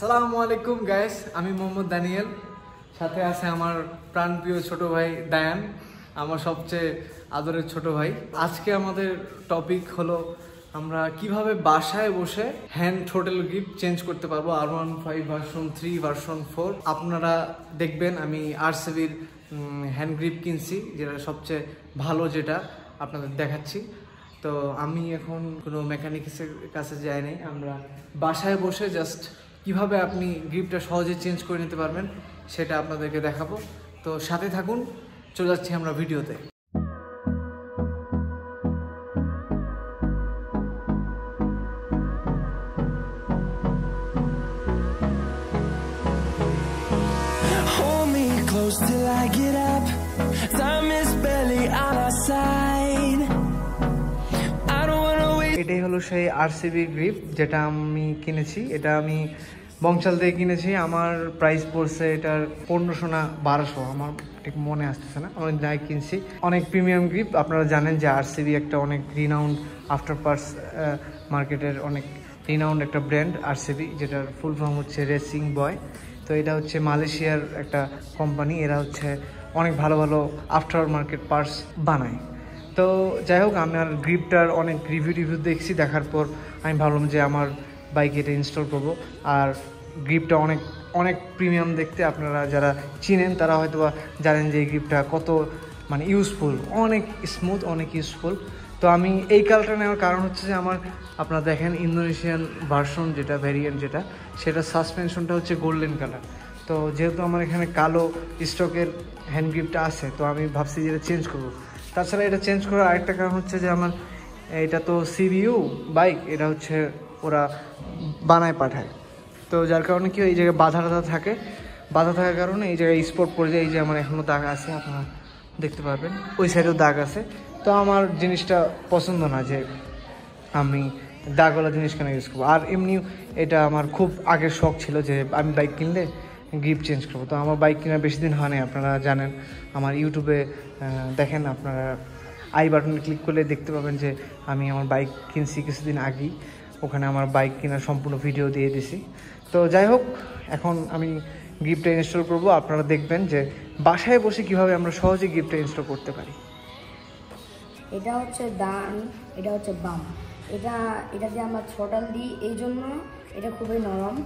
সালামু আলাইকুম গাইস আমি মোহাম্মদ দানিয়েল। সাথে আছে আমার প্রাণপ্রিয় ছোট ভাই দায়ান, আমার সবচেয়ে আদরের ছোট ভাই। আজকে আমাদের টপিক হলো আমরা কীভাবে বাসায় বসে হ্যান্ড হোটেল গ্রিপ চেঞ্জ করতে পারব আর one five version three version four আপনারা দেখবেন আমি আর সিবির হ্যান্ড গ্রিপ কিনছি, যেটা সবচেয়ে ভালো যেটা আপনাদের দেখাচ্ছি। তো আমি এখন কোনো মেকানিক্সের কাছে যাই নাই, আমরা বাসায় বসে জাস্ট কীভাবে আপনি গ্রিপটা সহজে চেঞ্জ করে নিতে পারবেন সেটা আপনাদেরকে দেখাবো তো সাথে থাকুন, চলে যাচ্ছি আমরা ভিডিওতে till I get up. এটাই হলো সেই আরসিবি গ্রিপ যেটা আমি কিনেছি। এটা আমি বংশাল থেকে কিনেছি। আমার প্রাইস পড়ছে এটার পনেরোশো না বারোশো। আমার ঠিক মনে আসতেছে না। আমি যাই কিনছি। অনেক প্রিমিয়াম গ্রিপ আপনারা জানেন যে আরসিবি একটা অনেক রিনাউন্ড আফটার পার্স মার্কেটের অনেক রিনাউন্ড একটা ব্র্যান্ড আরসিবি যেটার ফুল ফর্ম হচ্ছে রেসিং বয় তো এটা হচ্ছে মালয়েশিয়ার একটা কোম্পানি এরা হচ্ছে অনেক ভালো ভালো আফটার মার্কেট পার্স বানায়। তো যাই হোক আমার গ্রিপটার অনেক রিভিউ টিভিউ দেখছি, দেখার পর আমি ভাবলাম যে আমার বাইকে এটা ইনস্টল করব। আর গ্রিপটা অনেক অনেক প্রিমিয়াম দেখতে, আপনারা যারা চিনেন তারা হয়তো জানেন যে এই গ্রিপটা কত মানে ইউজফুল অনেক স্মুথ অনেক ইউজফুল তো আমি এই কালটা নেওয়ার কারণ হচ্ছে যে আমার, আপনারা দেখেন ইন্দোনেশিয়ান ভার্সন যেটা ভ্যারিয়েন্ট যেটা, সেটা সাসপেনশনটা হচ্ছে গোল্ডেন কালার তো যেহেতু আমার এখানে কালো স্টকের হ্যান্ড গ্রিপটা আছে, তো আমি ভাবছি যে এটা চেঞ্জ করব। তাছাড়া এটা চেঞ্জ করার আরেকটা কারণ হচ্ছে যে আমার, এটা তো সিবিইউ বাইক এটা হচ্ছে ওরা বানায় পাঠায়। তো যার কারণে কি এই জায়গায় বাধা টাধা থাকে। বাধা থাকার কারণে এই জায়গায় স্পট পড়ে যায়, এই যে আমার এখনও দাগ আছে, আপনারা দেখতে পারবেন। ওই সাইডেও দাগ আছে। তো আমার জিনিসটা পছন্দ না যে আমি দাগওয়ালা জিনিস কেন ইউজ করব। আর এমনিও এটা আমার খুব আগের শখ ছিল যে আমি বাইক কিনলে গ্রিপ চেঞ্জ করব। তো আমার বাইক কেনার বেশি দিন হয়নি আপনারা জানেন। আমার ইউটিউবে দেখেন আপনারা, আই বাটনে ক্লিক করলে দেখতে পাবেন যে আমি আমার বাইক কিনছি কিছুদিন আগেই। ওখানে আমার বাইক কেনার সম্পূর্ণ ভিডিও দিয়ে দিছি। তো যাই হোক, এখন আমি গিফটটা ইনস্টল করব। আপনারা দেখবেন যে বাসায় বসে কীভাবে আমরা সহজে গিফটটা ইনস্টল করতে পারি। এটা হচ্ছে ডান এটা হচ্ছে বাম। এটা এটা দিয়ে আমরা ছোটাল দিই, এই জন্য এটা খুবই নরম।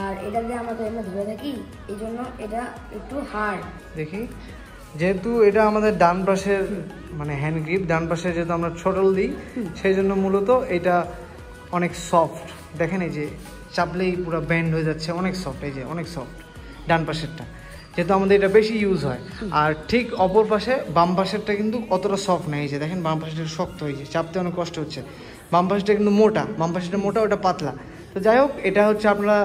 আর এটা দিয়ে আমরা এমনি ধরে থাকি এই জন্য এটা একটু হার্ড দেখি। যেহেতু এটা আমাদের ডান পাশের মানে হ্যান্ড গ্রিপ ডান পাশে যেহেতু আমরা ছোটল দিই সেই জন্য মূলত এটা অনেক সফট দেখেন এই যে চাপলেই পুরো ব্যান্ড হয়ে যাচ্ছে অনেক সফট এই যে অনেক সফট ডান পাশেরটা। যেহেতু আমাদের এটা বেশি ইউজ হয়। আর ঠিক অপর পাশে বাম পাশেরটা কিন্তু অতটা সফট নেই এই যে দেখেন বাম পাশেটা শক্ত হয়েছে চাপতে অনেক কষ্ট হচ্ছে। বাম পাশেটা কিন্তু মোটা বাম পাশেটা মোটা ওটা পাতলা। তো যাই হোক এটা হচ্ছে আপনারা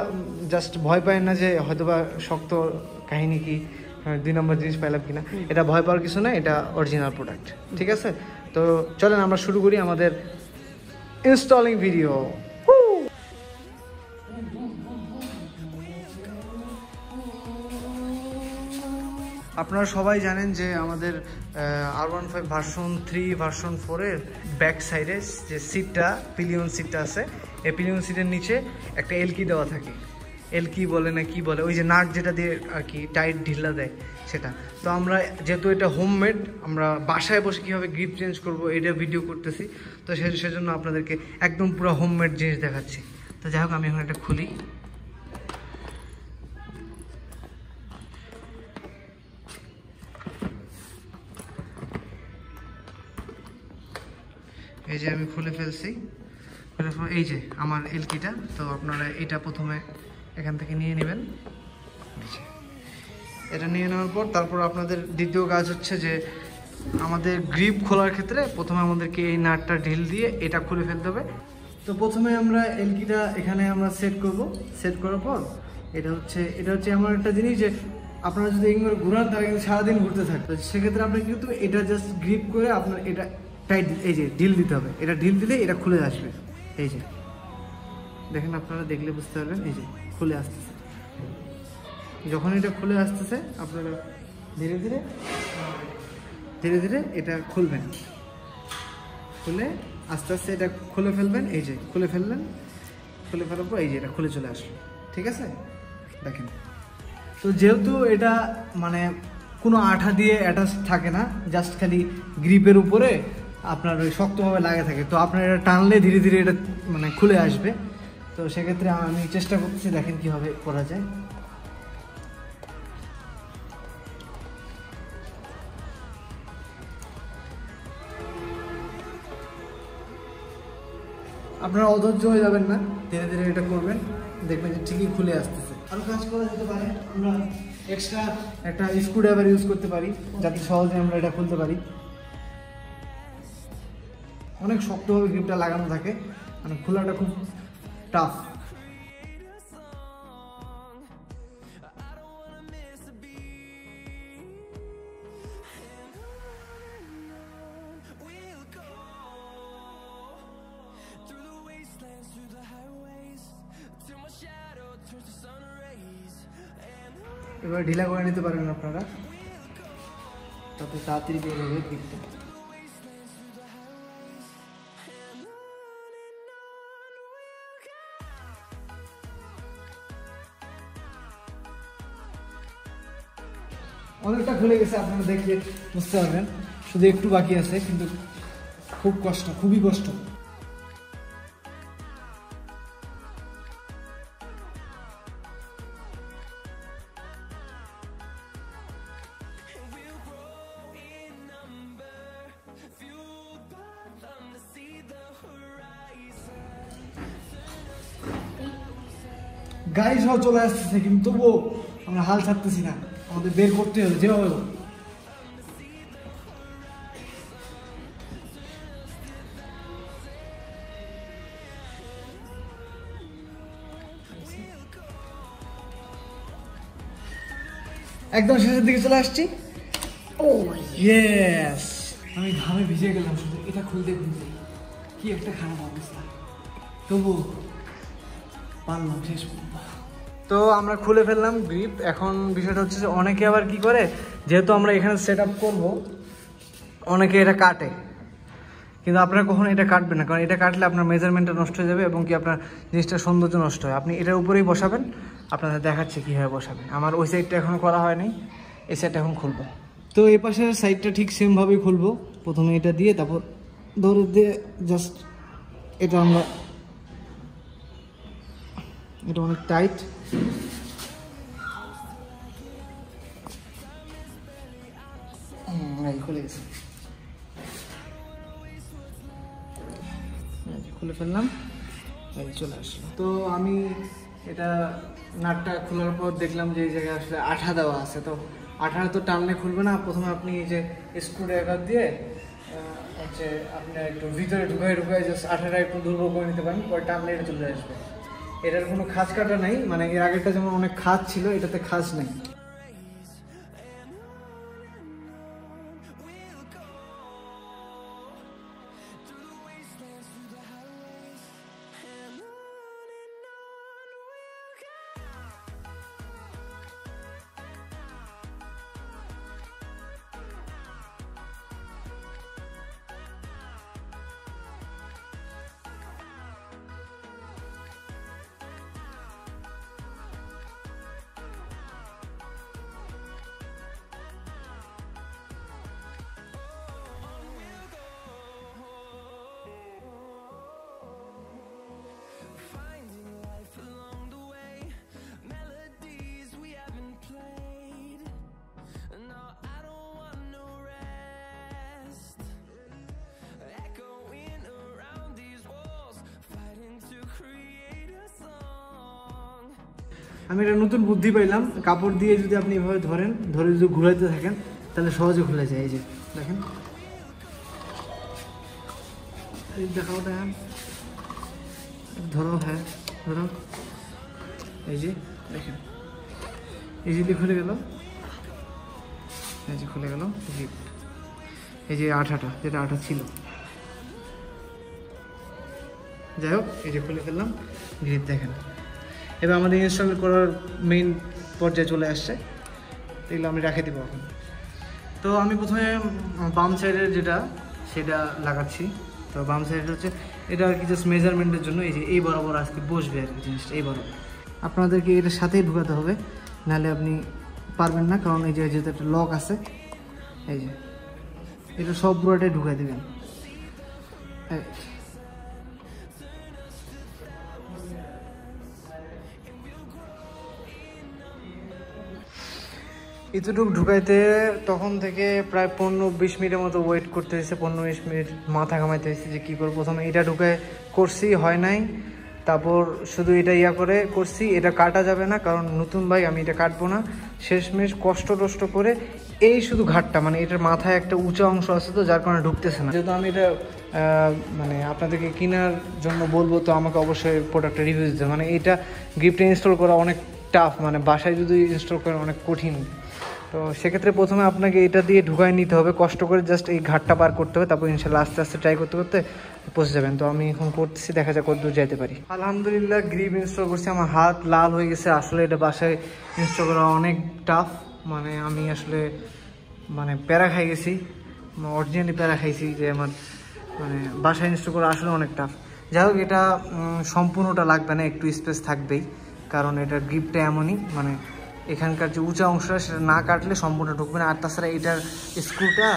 জাস্ট ভয় পায় না যে হয়তোবা শক্ত কাহিনী কি হ্যাঁ, দুই নম্বর জিনিস পাইলাম কিনা। এটা ভয় পাওয়ার কিছু না এটা অরিজিনাল প্রোডাক্ট ঠিক আছে? তো চলেন আমরা শুরু করি আমাদের ইনস্টলিং ভিডিও আপনারা সবাই জানেন যে আমাদের R one five version three version ফোরের ব্যাক সাইডে যে সিটটা পিলিয়ন সিটটা আছে এই পিলিয়ন সিটের নিচে একটা এলকি দেওয়া থাকে। এলকি বলে না কি বলে, ওই যে নাট যেটা দিয়ে আর কি টাইট ঢিলা দেয় সেটা। তো আমরা যেহেতু এটা হোমমেড আমরা বাসায় বসে কীভাবে গ্রিপ চেঞ্জ করব এটা ভিডিও করতেছি। তো সেজন্য আপনাদেরকে একদম পুরো হোমমেড জিনিস দেখাচ্ছি। তো যাই হোক, আমি এখন এটা খুলি। এই যে আমি খুলে ফেলছি। এই যে আমার এলকিটা তো আপনারা এটা প্রথমে এখান থেকে নিয়ে নেবেন। এটা নিয়ে নেওয়ার পর তারপর আপনাদের দ্বিতীয় কাজ হচ্ছে যে আমাদের গ্রিপ খোলার ক্ষেত্রে প্রথমে আমাদেরকে এই নাটটা ঢিল দিয়ে এটা খুলে ফেলতে হবে। তো প্রথমে আমরা এলকিটা এখানে আমরা সেট করব। সেট করার পর এটা হচ্ছে এটা হচ্ছে এমন একটা জিনিস যে আপনারা যদি এইগুলো ঘুরান তাহলে কিন্তু সারাদিন ঘুরতে থাকবে সেক্ষেত্রে আপনি কিন্তু এটা জাস্ট গ্রিপ করে আপনার এটা টাইট এই যে ঢিল দিতে হবে। এটা ঢিল দিলে এটা খুলে আসবে। এই যে। দেখেন আপনারা দেখলে বুঝতে পারবেন। এই যে। খুলে আসতেছে। যখন এটা খুলে আসতেছে, আপনারা ধীরে ধীরে ধীরে ধীরে এটা খুলবেন। খুলে আস্তে আস্তে এটা খুলে ফেলবেন, এই যে খুলে ফেললেন, খুলে ফেলার পর এই যে এটা খুলে চলে আসলো। ঠিক আছে? দেখেন। তো যেহেতু এটা মানে কোনো আঠা দিয়ে অ্যাটাচ থাকে না জাস্ট খালি গ্রিপের উপরে আপনার ওই শক্তভাবে লাগে থাকে, তো আপনার এটা টানলে ধীরে ধীরে এটা মানে খুলে আসবে। তো সেক্ষেত্রে আমি চেষ্টা করতেছি দেখেন কীভাবে করা যায়। আপনারা অধৈর্য হয়ে যাবেন না, ধীরে ধীরে এটা করবেন, দেখবেন যে ঠিকই খুলে আসতেছে। আরও কাজ করা যেতে পারে, আমরা এক্সট্রা একটা স্ক্রু ড্রাইভার ইউজ করতে পারি, যাতে সহজে আমরা এটা খুলতে পারি। অনেক শক্তভাবে গ্রিপটা লাগানো থাকে মানে খোলাটা খুব tough Through the wastelands, through the highways, till my shadow turns to sun rays. And এবার ঢিলা করে নিতে পারেন আপনারা তাতে তাড়াতাড়ি বের হবে গ্রিপটা অনেকটা খুলে গেছে, আপনারা দেখলে বুঝতে পারবেন শুধু একটু বাকি আছে, কিন্তু খুব কষ্ট, খুবই কষ্ট. গাড়ি সহ চলে আসতেছে, কিন্তু তবুও আমরা হাল ছাড়তেছি না আমাদের বের করতে হবে যেভাবে। একদম শেষের দিকে চলে আসছি। ও ইয়েস আমি ঘামে ভিজে গেলাম শুধু এটা খুলতে খুলতে। কি একটা খারাপ অবস্থা। তবু পারলাম শেষ পর্যন্ত তো আমরা খুলে ফেললাম গ্রিপ এখন বিষয়টা হচ্ছে যে অনেকে আবার কি করে, যেহেতু আমরা এখানে সেট আপ করব, অনেকে এটা কাটে। কিন্তু আপনারা কখনো এটা কাটবেন না, কারণ এটা কাটলে আপনার মেজারমেন্টটা নষ্ট হয়ে যাবে এবং কি আপনার জিনিসটা সৌন্দর্য নষ্ট হয়। আপনি এটার উপরেই বসাবেন, আপনাদের দেখাচ্ছে কীভাবে বসাবেন। আমার ওই সাইডটা এখনও করা হয়নি, এই সাইডটা এখন খুলবো। তো এই পাশের সাইডটা ঠিক সেমভাবেই খুলবো। প্রথমে এটা দিয়ে তারপর ধরে দিয়ে জাস্ট এটা আমরা এটা অনেক টাইট খুলে গেছে খুলে ফেললাম এই চলে আসলো তো আমি এটা নাটটা খোলার পর দেখলাম যে এই জায়গায় আসলে আঠা দেওয়া আছে। তো আঠা তো টানলে খুলবে না। প্রথমে আপনি এই যে স্ক্রু ড্রাইভার দিয়ে হচ্ছে আপনি একটু ভিতরে ঢুকাই ঢুকাই জাস্ট আঠাটা একটু দুর্বল করে নিতে পারেন পরে টানলে এটা চলে আসবে। এটার কোনো খাঁজ কাটা নাই মানে এর আগেরটা যেমন অনেক খাঁজ ছিল, এটাতে খাঁজ নেই। আমি একটা নতুন বুদ্ধি পাইলাম। কাপড় দিয়ে যদি আপনি এভাবে ধরেন, ধরে যদি ঘুরাইতে থাকেন, তাহলে সহজে খুলে যায়, এই যে, দেখেন। এই দেখাও, দেখেন। ধরো হ্যাঁ ধরো। এই যে, দেখেন। ইজিলি খুলে গেল। এই যে, খুলে গেল। এই যে আঠাটা, যেটা আঠা ছিল। যাই হোক, এই যে খুলে ফেললাম। গ্রিপ দেখেন এবার আমাদের ইনস্টল করার মেইন পর্যায়ে চলে আসছে। এগুলো আমি রেখে দেবো এখন। তো আমি প্রথমে বাম সাইডের যেটা, সেটা লাগাচ্ছি। তো বাম সাইড হচ্ছে, এটা আর কি জাস্ট মেজারমেন্টের জন্য, এই যে এই বরাবর আজকে বসবে আর কি জিনিসটা, এই বরাবর। আপনাদেরকে এটার সাথেই ঢুকাতে হবে, নাহলে আপনি পারবেন না, কারণ এই যে যেহেতু একটা লক আছে, এই যে। এটা সব পুরোটাই ঢুকাই দেবেন। এতটুকু ঢুকাইতে তখন থেকে প্রায় পনেরো বিশ মিনিটের মতো ওয়েট করতে হয়েছে পনেরো বিশ মিনিট মাথা ঘামাইতে হয়েছে যে কী করব। প্রথমে এটা ঢুকে করছি, হয় নাই। তারপর শুধু এটা ইয়া করে করছি, এটা কাটা যাবে না, কারণ নতুন ভাই আমি এটা কাটবো না। শেষমেশ কষ্ট টষ্ট করে এই শুধু ঘাটটা মানে এটার মাথায় একটা উঁচা অংশ আছে তো, যার কারণে ঢুকতেছে না। যেহেতু আমি এটা মানে আপনাদেরকে কেনার জন্য বলব, তো আমাকে অবশ্যই প্রোডাক্টটা রিভিউ দিতে। মানে এটা গিফটে ইনস্টল করা অনেক টাফ মানে বাসায় যদি ইনস্টল করা অনেক কঠিন। তো সেক্ষেত্রে প্রথমে আপনাকে এটা দিয়ে ঢুকাই নিতে হবে। কষ্ট করে জাস্ট এই ঘাটটা পার করতে হবে, তারপর ইনশাল্লাহ আস্তে আস্তে ট্রাই করতে করতে পৌঁছে যাবেন। তো আমি এখন করতেছি, দেখা যাক কত দূর যাইতে পারি। আলহামদুলিল্লাহ গ্রিপ ইনস্টল করছি। আমার হাত লাল হয়ে গেছে। আসলে এটা বাসায় ইনস্টল করা অনেক টাফ মানে আমি আসলে মানে প্যারা খাই গেছি। অরিজিনালি প্যারা খাইছি যে আমার মানে বাসায় ইনস্টল করা আসলে অনেক টাফ যাই হোক, এটা সম্পূর্ণটা লাগবে না, একটু স্পেস থাকবেই। কারণ এটার গ্রিপটা এমনই মানে এখানকার যে উঁচা অংশটা সেটা না কাটলে সম্পূর্ণ ঢুকবে না। আর তাছাড়া এটার স্ক্রুটা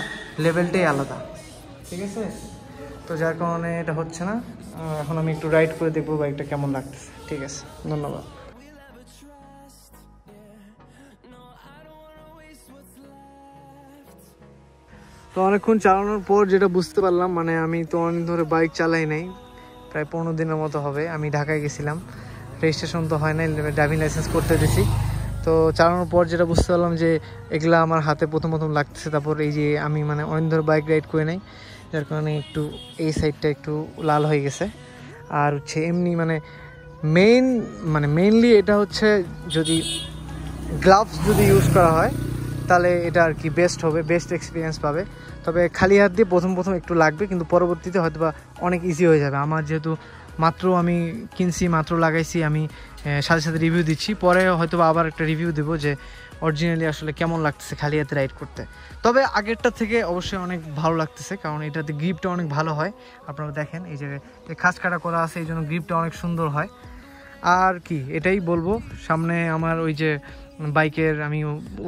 লেভেলটাই আলাদা। ঠিক আছে? তো যার কারণে এটা হচ্ছে না। এখন আমি একটু রাইড করে দেখব বাইকটা কেমন লাগতেছে। ঠিক আছে? ধন্যবাদ। তো অনেকক্ষণ চালানোর পর যেটা বুঝতে পারলাম মানে আমি তো অনেক ধরে বাইক চালাই নাই। প্রায় পনেরো দিনের মতো হবে। আমি ঢাকায় গেছিলাম। রেজিস্ট্রেশন তো হয় নাই ড্রাইভিং লাইসেন্স করতে দিছি। তো চালানোর পর যেটা বুঝতে পারলাম যে এগুলা আমার হাতে প্রথম প্রথম লাগতেছে। তারপর এই যে আমি মানে অনেক বাইক রাইড করে নাই, যার কারণে একটু এই সাইডটা একটু লাল হয়ে গেছে। আর হচ্ছে এমনি মানে মেইন মানে মেইনলি এটা হচ্ছে যদি গ্লাভস যদি ইউজ করা হয়, তাহলে এটা আর কি বেস্ট হবে বেস্ট এক্সপিরিয়েন্স পাবে। তবে খালি হাত দিয়ে প্রথম প্রথম একটু লাগবে, কিন্তু পরবর্তীতে হয়তো বা অনেক ইজি হয়ে যাবে। আমার যেহেতু মাত্র আমি কিনছি, মাত্র লাগাইছি, আমি সাথে সাথে রিভিউ দিচ্ছি। পরে হয়তো আবার একটা রিভিউ দেবো যে অরিজিনালি আসলে কেমন লাগতেছে খালি হাতে রাইড করতে। তবে আগেরটা থেকে অবশ্যই অনেক ভালো লাগতেছে, কারণ এটাতে গ্রিপটা অনেক ভালো হয়। আপনারা দেখেন, এই যে খাঁজ কাটা করা আছে, এই জন্য গ্রিপটা অনেক সুন্দর হয়। আর কি, এটাই বলব, সামনে আমার ওই যে বাইকের, আমি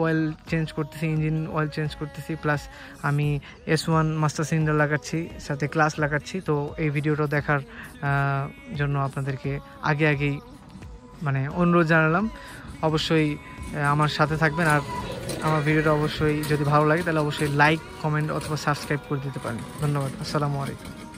অয়েল চেঞ্জ করতেছি ইঞ্জিন অয়েল চেঞ্জ করতেছি প্লাস আমি এস ওয়ান মাস্টার সিলিন্ডার লাগাচ্ছি, সাথে ক্লাস লাগাচ্ছি। তো এই ভিডিওটা দেখার জন্য আপনাদেরকে আগে আগেই মানে অনুরোধ জানালাম। অবশ্যই আমার সাথে থাকবেন আর আমার ভিডিওটা অবশ্যই যদি ভালো লাগে, তাহলে অবশ্যই লাইক কমেন্ট অথবা সাবস্ক্রাইব করে দিতে পারেন। ধন্যবাদ। আসসালামু আলাইকুম।